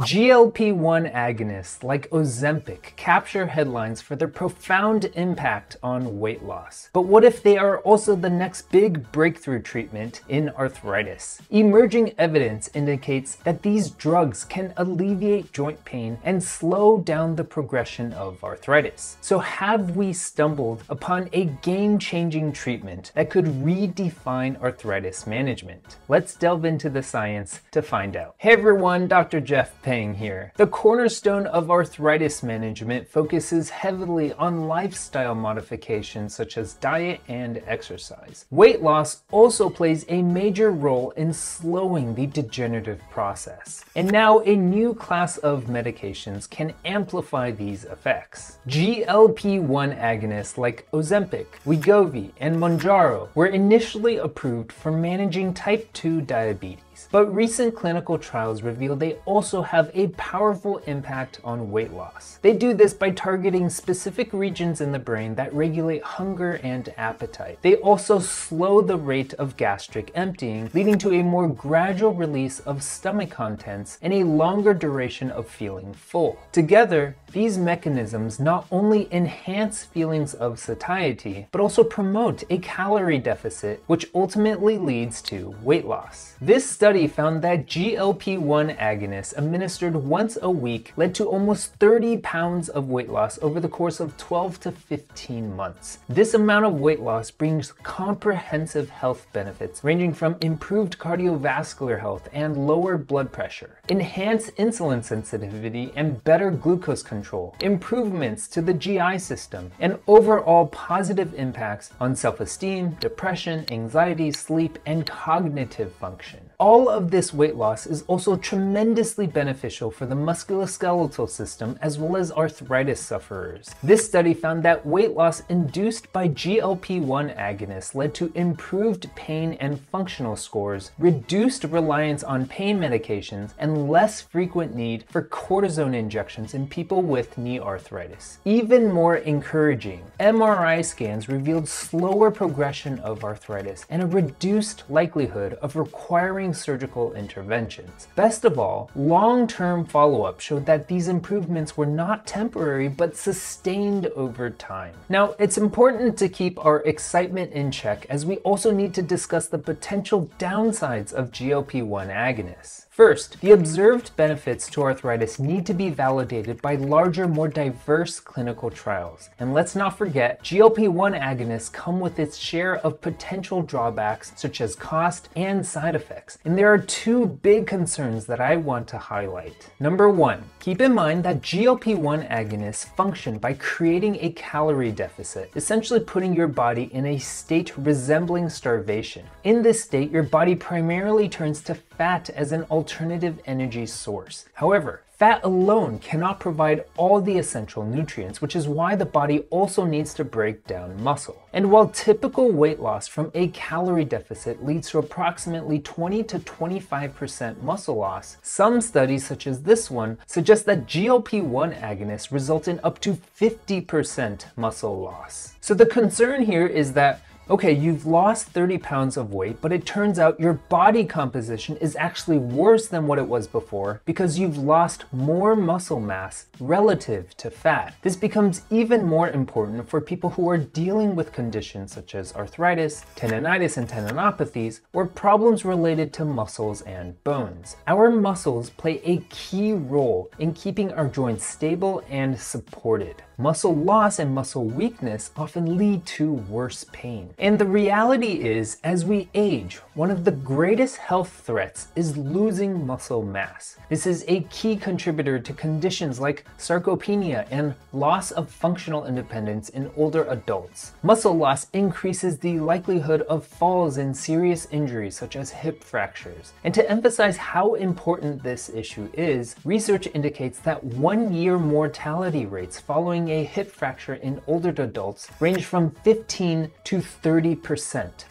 GLP-1 agonists like Ozempic capture headlines for their profound impact on weight loss. But what if they are also the next big breakthrough treatment in arthritis? Emerging evidence indicates that these drugs can alleviate joint pain and slow down the progression of arthritis. So have we stumbled upon a game-changing treatment that could redefine arthritis management? Let's delve into the science to find out. Hey everyone, Dr. Jeff Peng here. The cornerstone of arthritis management focuses heavily on lifestyle modifications such as diet and exercise. Weight loss also plays a major role in slowing the degenerative process. And now a new class of medications can amplify these effects. GLP-1 agonists like Ozempic, Wegovy, and Mounjaro were initially approved for managing type 2 diabetes. But recent clinical trials reveal they also have a powerful impact on weight loss. They do this by targeting specific regions in the brain that regulate hunger and appetite. They also slow the rate of gastric emptying, leading to a more gradual release of stomach contents and a longer duration of feeling full. Together, these mechanisms not only enhance feelings of satiety, but also promote a calorie deficit, which ultimately leads to weight loss. This study found that GLP-1 agonists administered once a week led to almost 30 pounds of weight loss over the course of 12 to 15 months. This amount of weight loss brings comprehensive health benefits ranging from improved cardiovascular health and lower blood pressure, enhanced insulin sensitivity and better glucose control control, improvements to the GI system, and overall positive impacts on self-esteem, depression, anxiety, sleep, and cognitive function. All of this weight loss is also tremendously beneficial for the musculoskeletal system as well as arthritis sufferers. This study found that weight loss induced by GLP-1 agonists led to improved pain and functional scores, reduced reliance on pain medications, and less frequent need for cortisone injections in people with knee arthritis. Even more encouraging, MRI scans revealed slower progression of arthritis and a reduced likelihood of requiring surgical interventions. Best of all, long-term follow-up showed that these improvements were not temporary but sustained over time. Now, it's important to keep our excitement in check as we also need to discuss the potential downsides of GLP-1 agonists. First, the observed benefits to arthritis need to be validated by larger, more diverse clinical trials. And let's not forget, GLP-1 agonists come with its share of potential drawbacks such as cost and side effects. And there are two big concerns that I want to highlight. Number one, keep in mind that GLP-1 agonists function by creating a calorie deficit, essentially putting your body in a state resembling starvation. In this state, your body primarily turns to fat as an alternative energy source. However, Fat alone cannot provide all the essential nutrients, which is why the body also needs to break down muscle. And while typical weight loss from a calorie deficit leads to approximately 20 to 25% muscle loss, some studies such as this one suggest that GLP-1 agonists result in up to 50% muscle loss. So the concern here is that okay, you've lost 30 pounds of weight, but it turns out your body composition is actually worse than what it was before because you've lost more muscle mass relative to fat. This becomes even more important for people who are dealing with conditions such as arthritis, tendonitis and tendinopathies, or problems related to muscles and bones. Our muscles play a key role in keeping our joints stable and supported. Muscle loss and muscle weakness often lead to worse pain. And the reality is, as we age, one of the greatest health threats is losing muscle mass. This is a key contributor to conditions like sarcopenia and loss of functional independence in older adults. Muscle loss increases the likelihood of falls and serious injuries such as hip fractures. And to emphasize how important this issue is, research indicates that one year mortality rates following a hip fracture in older adults range from 15 to 30%.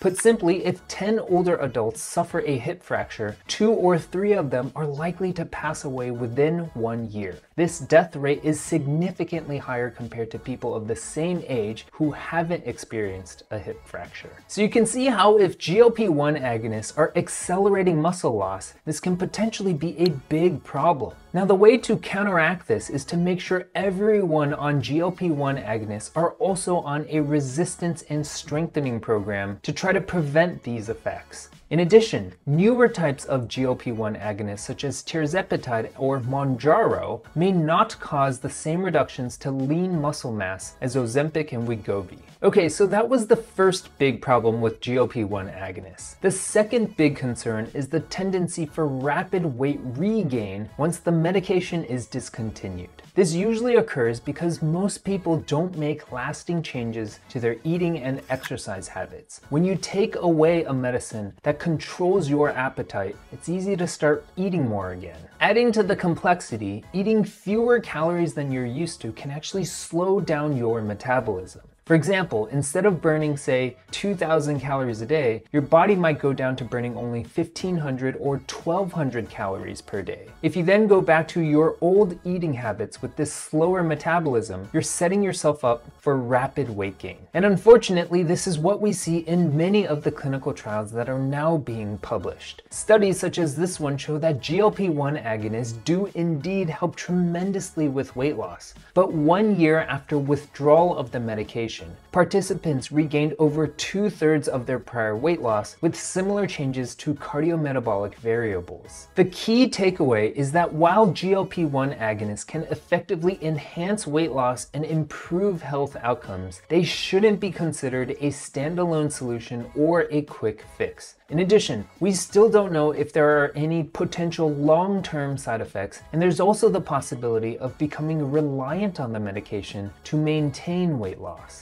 Put simply, if 10 older adults suffer a hip fracture, two or three of them are likely to pass away within one year. This death rate is significantly higher compared to people of the same age who haven't experienced a hip fracture. So you can see how if GLP-1 agonists are accelerating muscle loss, this can potentially be a big problem. Now, the way to counteract this is to make sure everyone on GLP-1 agonists are also on a resistance and strengthening program to try to prevent these effects. In addition, newer types of GLP-1 agonists such as tirzepatide or Mounjaro may not cause the same reductions to lean muscle mass as Ozempic and Wegovy. Okay, so that was the first big problem with GLP-1 agonists. The second big concern is the tendency for rapid weight regain once the medication is discontinued. This usually occurs because most people don't make lasting changes to their eating and exercise habits. When you take away a medicine that controls your appetite, it's easy to start eating more again. Adding to the complexity, eating fewer calories than you're used to can actually slow down your metabolism. For example, instead of burning, say, 2,000 calories a day, your body might go down to burning only 1,500 or 1,200 calories per day. If you then go back to your old eating habits with this slower metabolism, you're setting yourself up for rapid weight gain. And unfortunately, this is what we see in many of the clinical trials that are now being published. Studies such as this one show that GLP-1 agonists do indeed help tremendously with weight loss. But one year after withdrawal of the medication, participants regained over two thirds of their prior weight loss with similar changes to cardiometabolic variables. The key takeaway is that while GLP-1 agonists can effectively enhance weight loss and improve health outcomes, they shouldn't be considered a standalone solution or a quick fix. In addition, we still don't know if there are any potential long-term side effects, and there's also the possibility of becoming reliant on the medication to maintain weight loss.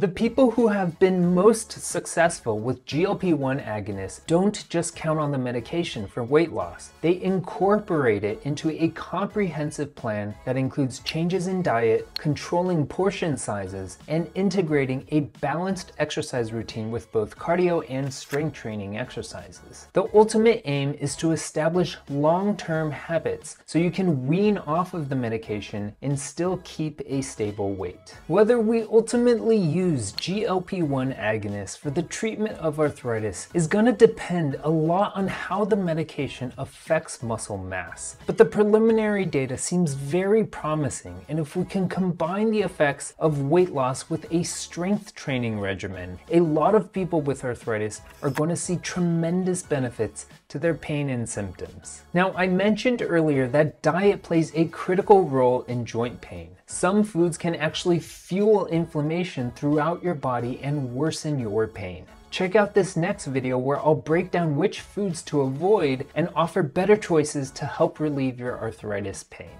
The people who have been most successful with GLP-1 agonists don't just count on the medication for weight loss. They incorporate it into a comprehensive plan that includes changes in diet, controlling portion sizes, and integrating a balanced exercise routine with both cardio and strength training exercises. The ultimate aim is to establish long-term habits so you can wean off of the medication and still keep a stable weight. Whether we ultimately use use GLP-1 agonists for the treatment of arthritis is going to depend a lot on how the medication affects muscle mass. But the preliminary data seems very promising, and if we can combine the effects of weight loss with a strength training regimen, a lot of people with arthritis are going to see tremendous benefits to their pain and symptoms. Now, I mentioned earlier that diet plays a critical role in joint pain. Some foods can actually fuel inflammation throughout your body and worsen your pain. Check out this next video where I'll break down which foods to avoid and offer better choices to help relieve your arthritis pain.